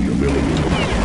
humility.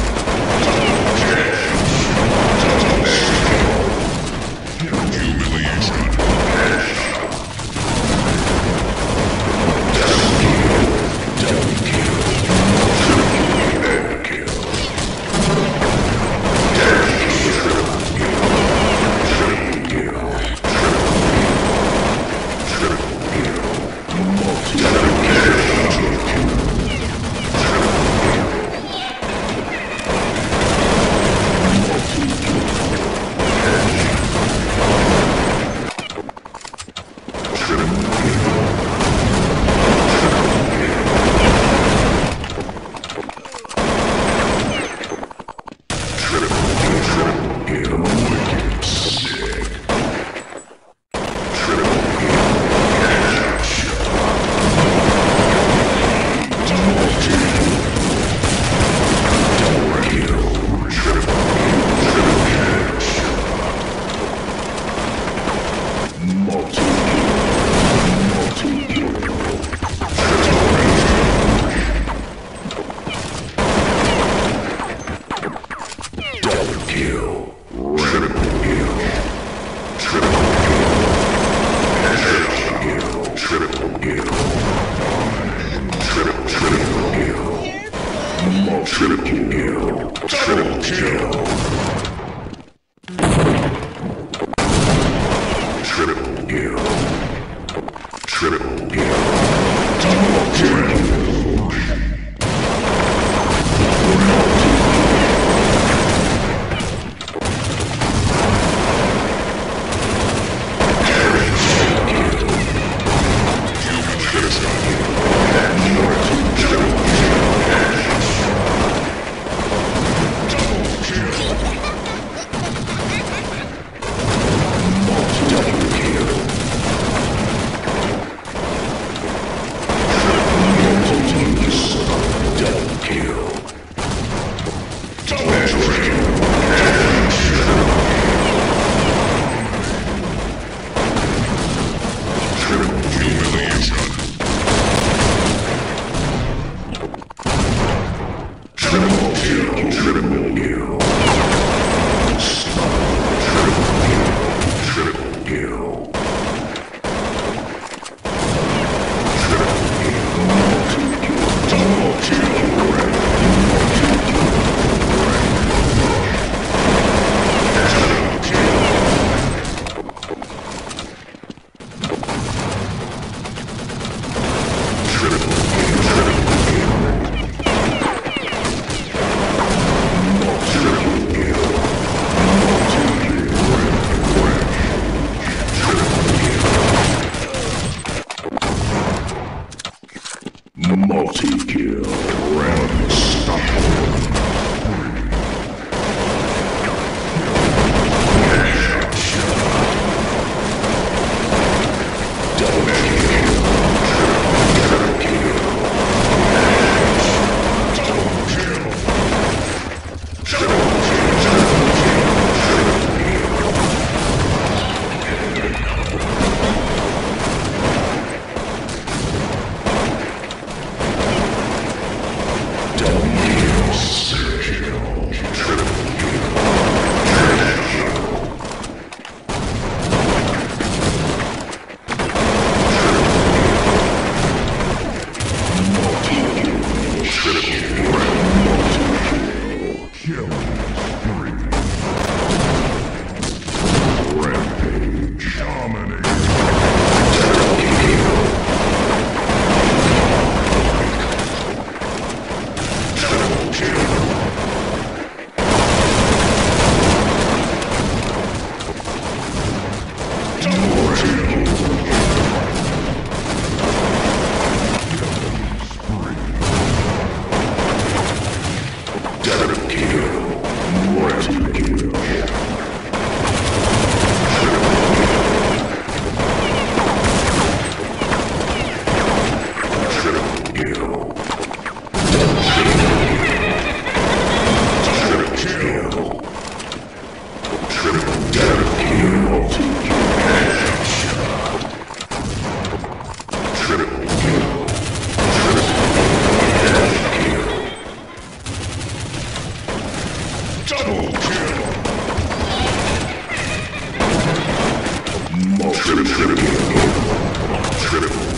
Double kill! Multi kill. Triple. Triple.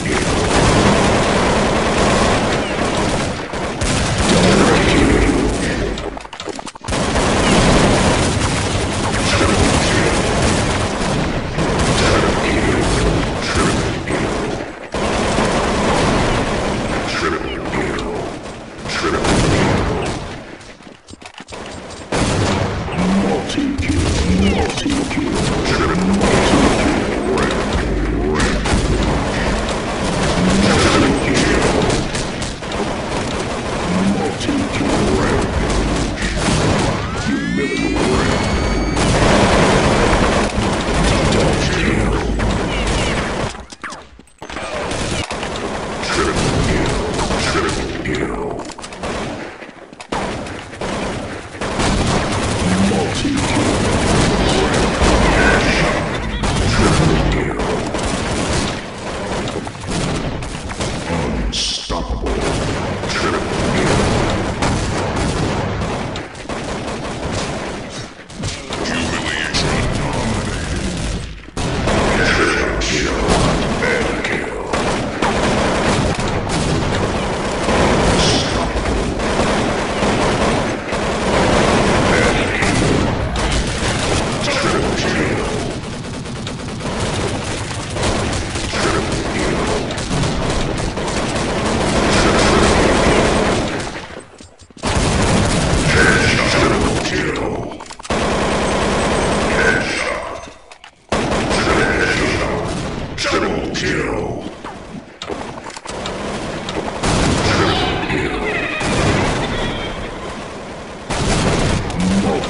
Hero.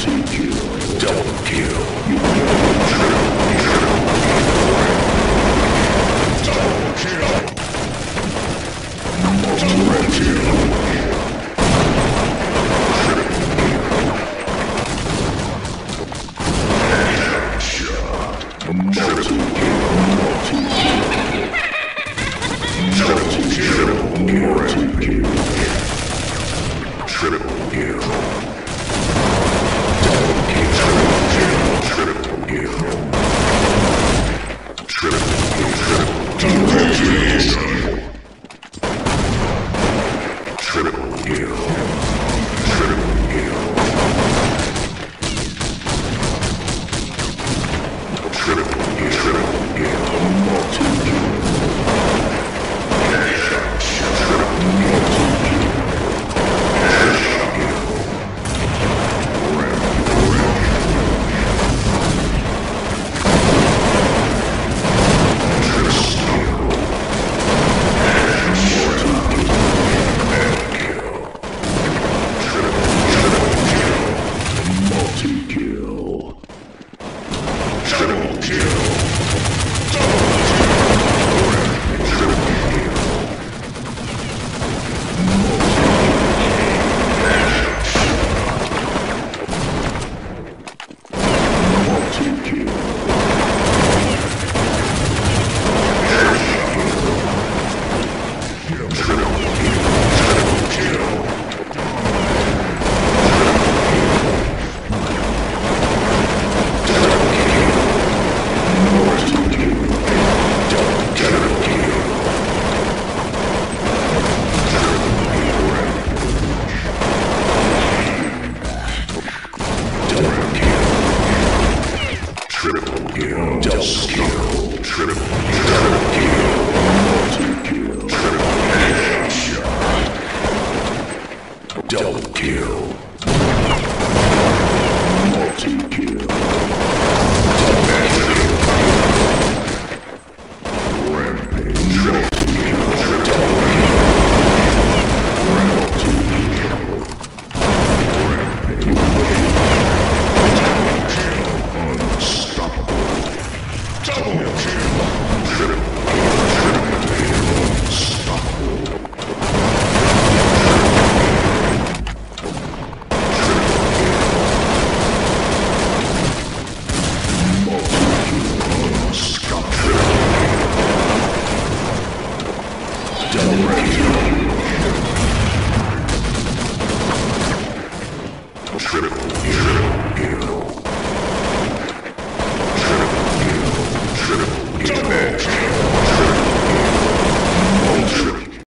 You triple kill. Double Triple kill. Station. Double kill. Multi-kill.